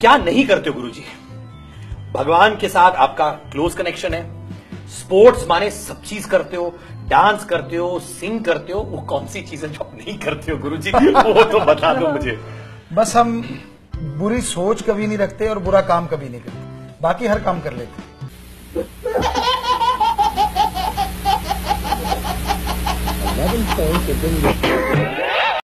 क्या नहीं करते हो गुरुजी? भगवान के साथ आपका क्लोज कनेक्शन है। स्पोर्ट्स माने सब चीज़ करते हो डांस करते हो सिंग करते हो वो कौन सी चीज़ है जो आप नहीं करते हो गुरुजी? वो तो बता दो मुझे। बस हम बुरी सोच कभी नहीं रखते और बुरा काम कभी नहीं करते। बाकी हर काम कर लेते। Eleven